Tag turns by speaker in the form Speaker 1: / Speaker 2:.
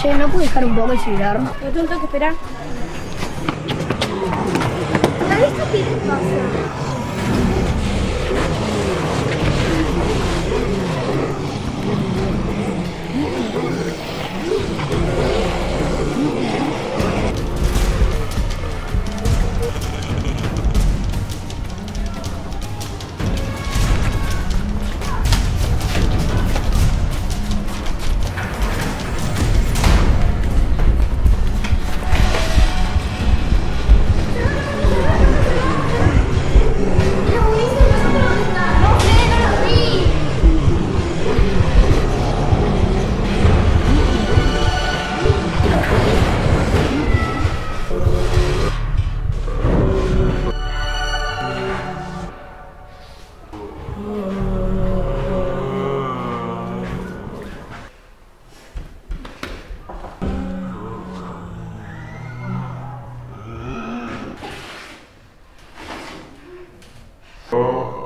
Speaker 1: Che, ¿no puedes dejar un poco el celular?
Speaker 2: ¿No tengo que esperar?
Speaker 3: ¿Esto qué te pasa? Oh.